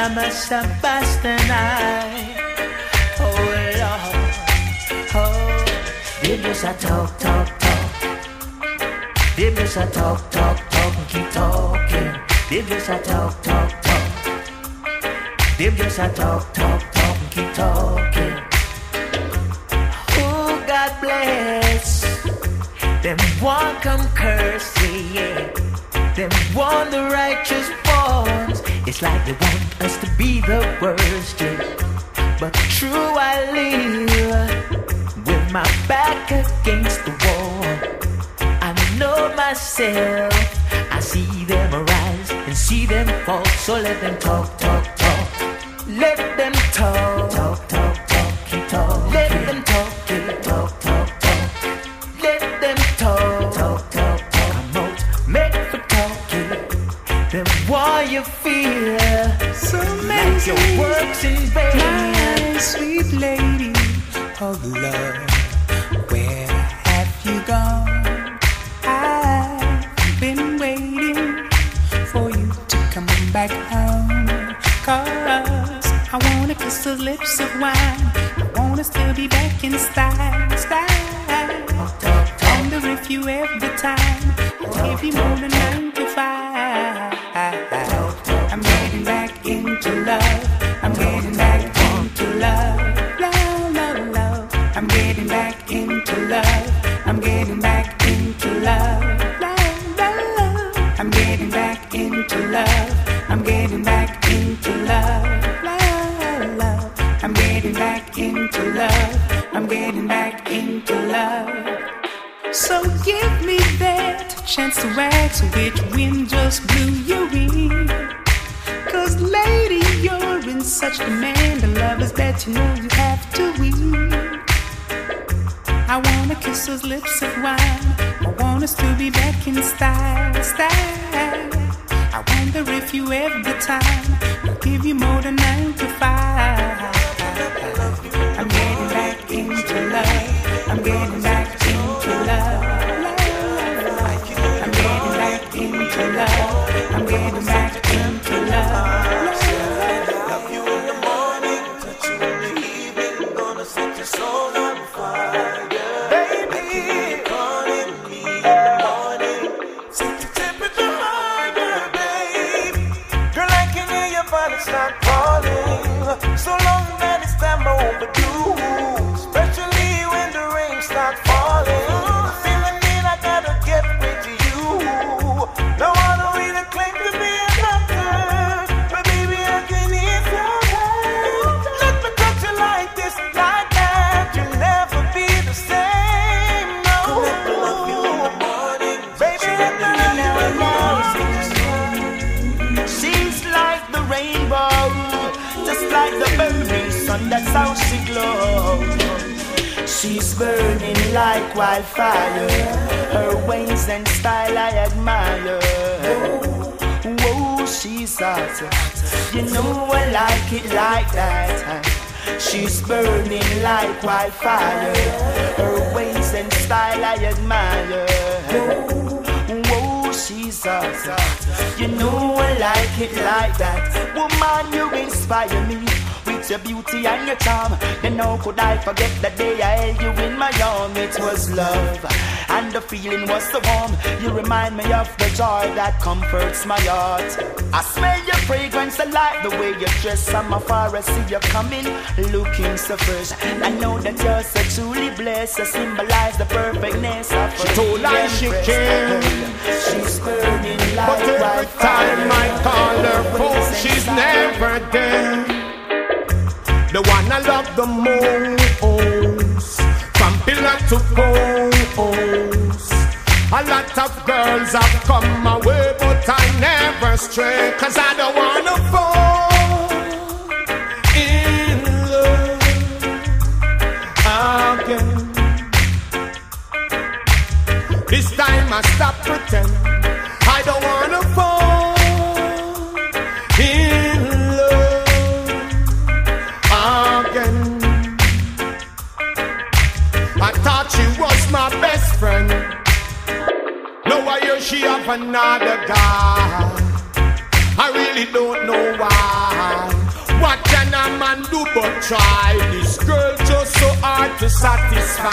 llama Sebastian. Oh Lord, oh, them just a talk, talk, talk. Them just a talk, talk, talk, and keep talking. Them just a talk, talk, talk. Them just a talk, talk, talk, and keep talking. Oh God bless. Them one come curse, yeah. Them want the righteous ones. It's like they want us to be the worst, yeah. But true I live with my back against the wall. I know myself. I see them arise and see them fall. So let them talk, talk, talk. Let them talk, talk, talk, talk. Keep talking. Let them talk, My sweet lady of love, where have you gone? I've been waiting for you to come back home. Cause I wanna kiss the lips of wine. I wanna still be back in style, style. Wonder if you have the time. I'll you more than nine to five. Back into love. I'm getting back into love. So give me that chance to ask which wind just blew you in. Cause lady, you're in such demand of lovers that you know you have to win. I wanna kiss those lips of wine. I want us to be back in style, style. I wonder if you have the time. I'll give you more than nine to five. So long that it's time overdue, burning like wildfire, her ways and style I admire. Whoa, she's hot, you know I like it like that. She's burning like wildfire, her ways and style I admire. Hot. You know I like it like that. Woman, you inspire me with your beauty and your charm. Then how could I forget the day I held you in my arms? It was love, and the feeling was so warm. You remind me of the joy that comforts my heart. I smell your fragrance, I like the way you dress. I'm afar, I see you coming, looking so fresh. I know that you're so truly blessed. You symbolize the perfectness of She told I she can. She's burning like But every time I call her phone, she's never there. The one I love the most, girls have come my way, but I never stray, cause I don't wanna fall in love again. This time I stop pretending I don't wanna she have another guy. I really don't know why. What can a man do but try? This girl just so hard to satisfy.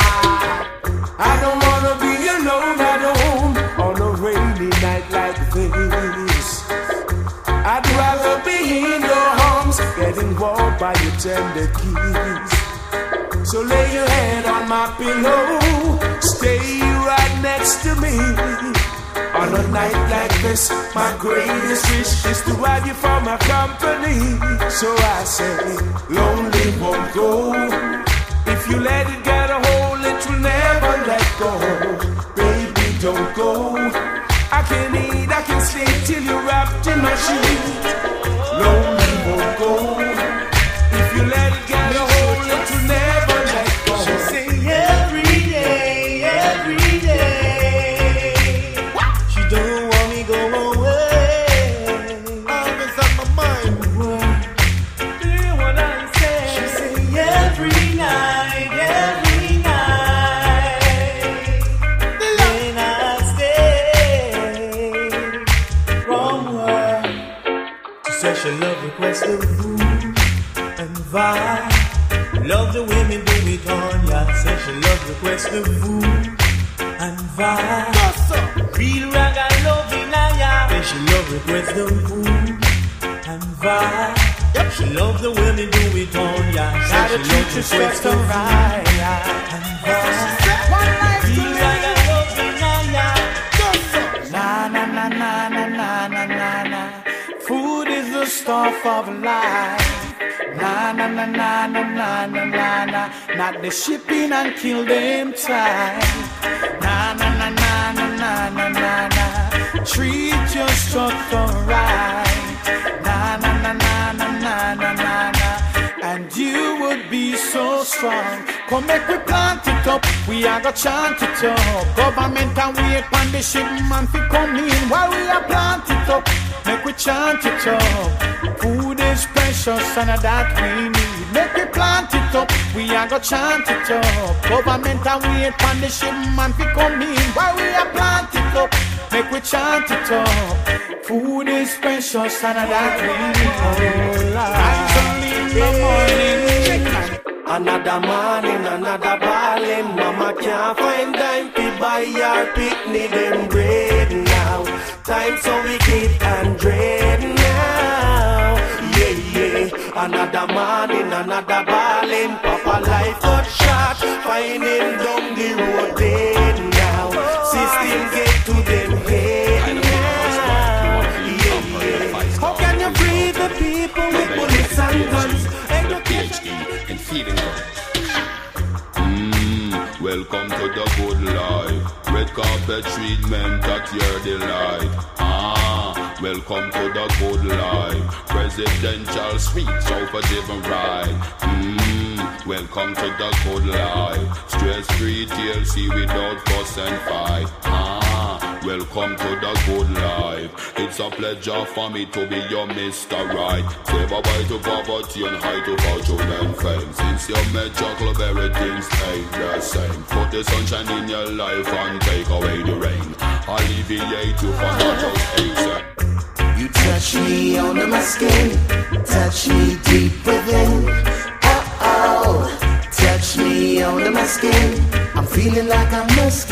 I don't wanna be alone at home on a rainy night like this. I'd rather be in your arms, getting warmed by your tender kiss. So lay your head on my pillow, stay right next to me. On a night like this, my greatest wish is to have you for my company. So I say, lonely won't go. If you let it get a hold, Such a love request, ooh, and vibe. Love the way me do it on ya. Such a love request, ooh, and vibe. Real ragga love in ya. Such a love request, ooh, and vibe. Yep. She love the way me do it on ya. Gotta treat you straight to right. And vibe. One life to live. The stuff of life. Na na na na na na na na na. Not the shipping and kill them time. Na na na na na na na na na. Treat your structure right. Na na na na na na na na na. And you would be so strong. Come make we plant it up. We are gonna chant it up. Government and wait on the shipment fi come in while we are plant it up. Make we chant it up. Precious and that we need. Make we plant it up. We are gonna chant it up. Government and wait on the shipment fi come in while we are plant it up. Make we chant it up. Food is precious and that we need. Rise early in the morning. Another morning, another ballin'. Mama can't find time to buy our picnic them bread now. Time so we keep and dread another ballin'. Papa life Carpet treatment at your delight. Ah, welcome to the good life. Presidential suite, sofa even right. Mmm, welcome to the good life. Stress free TLC without fuss and fight. Ah, welcome to the good life. It's a pleasure for me to be your Mr. Right. Say bye bye to poverty and hi to fortune and fame. Since you met your club, everything's ain't the same. Put the sunshine in your life and take away the rain. Alleviate you from just aches. You touch me under my skin, touch me deep within. Oh oh, touch me under my skin. I'm feeling like I'm must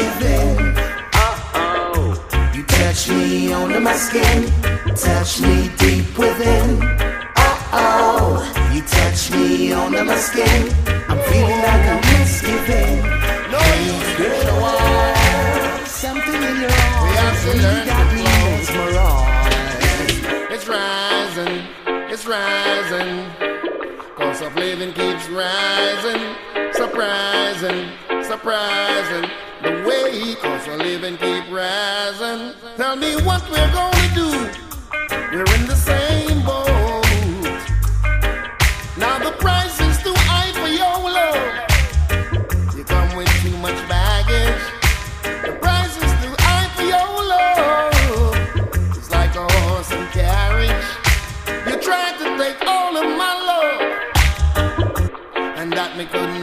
under my skin, touch me deep within. Oh oh, you touch me under my skin. I'm feeling like I must give in. No, you Girl, something in your arms We have to really learn got to me mesmerized. It's rising, it's rising. Cost of living keeps rising. Surprising, surprising. The way cost of living keep rising. Tell me what we're gonna do. We're in the same boat. Now the price is too high for your love. You come with too much baggage. The price is too high for your love. It's like a horse and carriage. You tried to take all of my love, and that me could